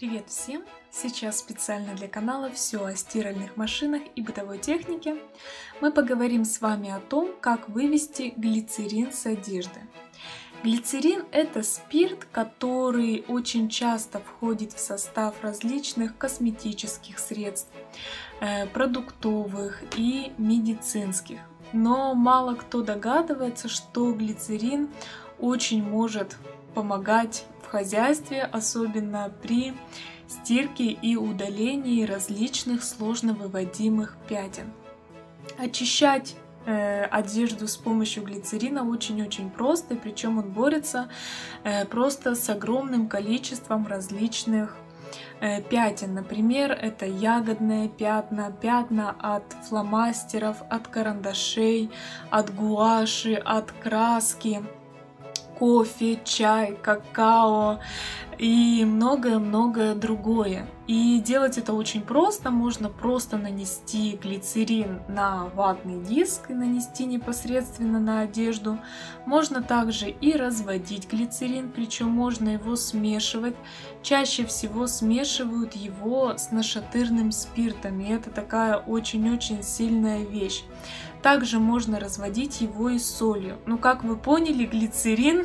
Привет всем! Сейчас специально для канала все о стиральных машинах и бытовой технике. Мы поговорим с вами о том, как вывести глицерин с одежды. Глицерин – это спирт, который очень часто входит в состав различных косметических средств, э, продуктовых и медицинских. Но мало кто догадывается, что глицерин очень может помогать хозяйстве, особенно при стирке и удалении различных сложно выводимых пятен. Очищать э, одежду с помощью глицерина очень-очень просто, причем он борется э, просто с огромным количеством различных э, пятен. Например, это ягодные пятна, пятна от фломастеров, от карандашей, от гуаши, от краски кофе, чай, какао и многое-многое другое. И делать это очень просто. Можно просто нанести глицерин на ватный диск и нанести непосредственно на одежду. Можно также и разводить глицерин, причем можно его смешивать. Чаще всего смешивают его с нашатырным спиртом, и это такая очень-очень сильная вещь. Также можно разводить его и солью. Но, как вы поняли, глицерин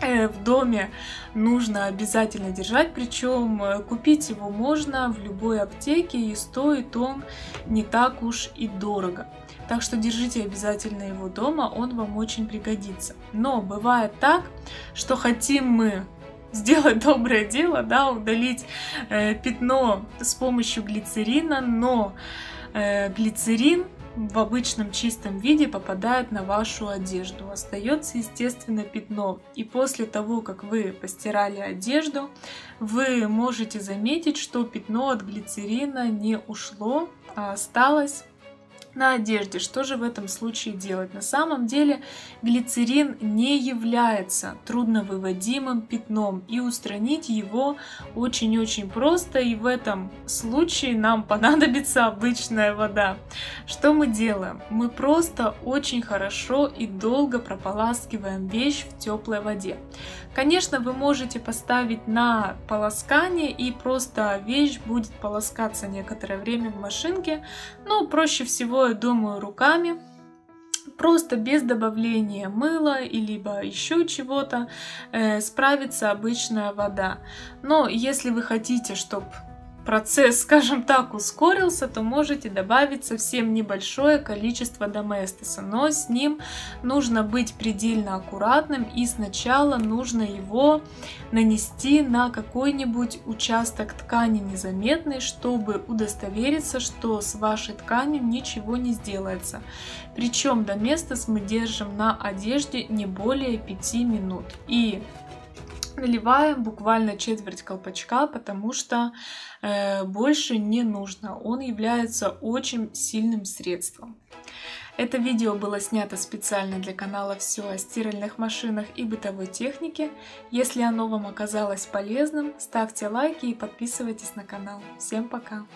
в доме нужно обязательно держать, причем э, купить его можно в любой аптеке и стоит он не так уж и дорого. Так что держите обязательно его дома, он вам очень пригодится. Но бывает так, что хотим мы сделать доброе дело, да, удалить э, пятно с помощью глицерина, но э, глицерин в обычном чистом виде попадает на вашу одежду. Остается, естественно, пятно. И после того, как вы постирали одежду, вы можете заметить, что пятно от глицерина не ушло, а осталось на одежде. Что же в этом случае делать? На самом деле глицерин не является трудновыводимым пятном и устранить его очень-очень просто и в этом случае нам понадобится обычная вода. Что мы делаем? Мы просто очень хорошо и долго прополаскиваем вещь в теплой воде. Конечно, вы можете поставить на полоскание и просто вещь будет полоскаться некоторое время в машинке, но проще всего, я думаю, руками просто без добавления мыла и либо еще чего-то э, справится обычная вода. Но если вы хотите, чтобы процесс, скажем так, ускорился, то можете добавить совсем небольшое количество доместоса, но с ним нужно быть предельно аккуратным и сначала нужно его нанести на какой-нибудь участок ткани незаметный, чтобы удостовериться, что с вашей тканью ничего не сделается. Причем доместос мы держим на одежде не более 5 минут. И наливаем буквально четверть колпачка, потому что э, больше не нужно. Он является очень сильным средством. Это видео было снято специально для канала «Все о стиральных машинах и бытовой технике». Если оно вам оказалось полезным, ставьте лайки и подписывайтесь на канал. Всем пока!